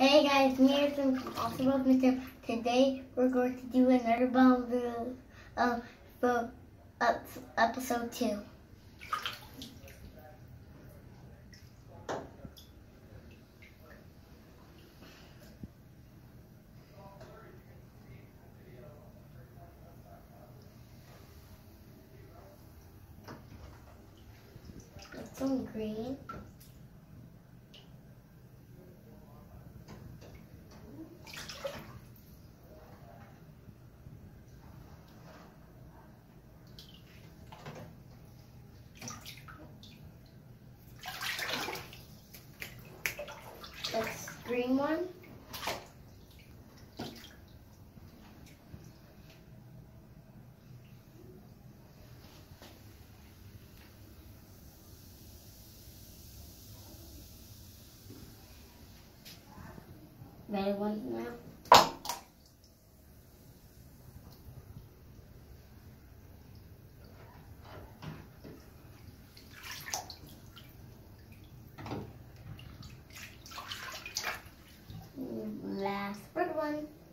Hey guys, me Harrison from Awesome Love Mr. Today we're going to do another Bible uh, for uh, episode 2. some green. That's green one. Red one now. everyone.